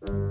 Mm-hmm.